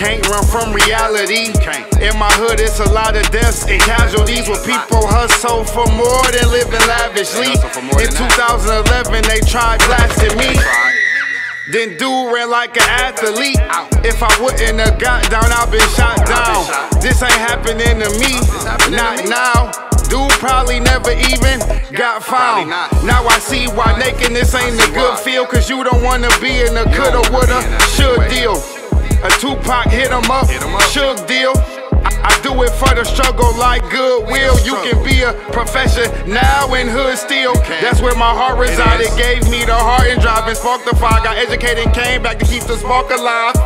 Can't run from reality. In my hood, it's a lot of deaths and casualties where people hustle for more than living lavishly. In 2011, they tried blasting me. Then dude ran like an athlete. If I wouldn't have got down, I've been shot down. This ain't happening to me, not now. Dude probably never even got found. Now I see why nakedness ain't a good feel. Cause you don't wanna be in a coulda, woulda, should deal. A Tupac hit 'em up, should deal. I do it for the struggle like goodwill. You can be a professional in hood still. That's where my heart resided. Gave me the heart and drive and sparked the fire. Got educated and came back to keep the spark alive.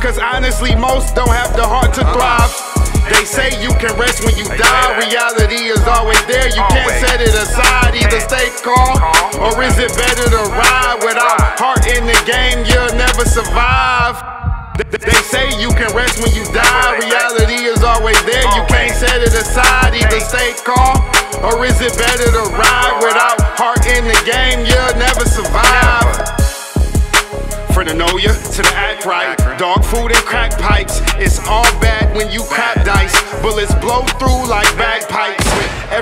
Cause honestly, most don't have the heart to thrive. They say you can rest when you die. Reality is always there. You can't set it aside. Either stay calm or is it better to ride without heart in the game? You'll never survive. They say you can rest when you die. Reality is always there. You can't set it aside. Either stay calm or is it better to ride without heart in the game? You'll never survive. For the know ya to the act right. Dog food and crack pipes. It's all bad when you crap dice. Bullets blow through like.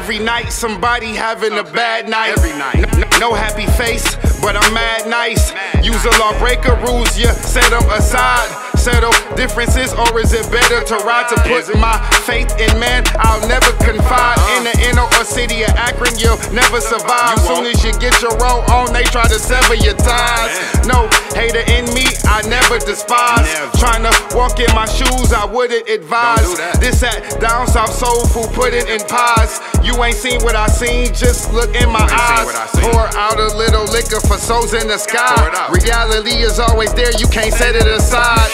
Every night somebody having a bad night. Every night. No, happy face, but I'm mad nice. Use a lawbreaker rules, ya set them aside. Settle differences, or is it better to ride to put my faith in man? I'll never confide uh-uh. in the inner or city of Akron. You'll never survive. You Soon as you get your roll on, they try to sever your ties. No hater in me, I never despise. Trying to walk in my shoes, I wouldn't advise. Don't do that. This at down south soul food, put it in pies. You ain't seen what I seen, just look in my eyes. what I seen. Pour out a little liquor for souls in the sky. Pour it out. Reality is always there, you can't set it aside.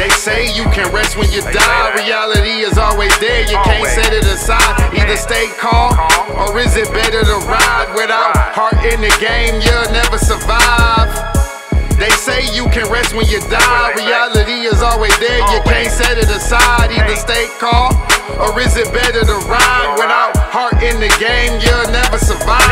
They say you can rest when you die. Reality is always there, you can't set it aside. Either stay calm, or is it better to ride without heart in the game? You'll never survive. They say you can rest when you die. what they say. Reality is always there, you can't set it aside. Either stay calm, or is it better to ride without heart in the game? You'll never survive.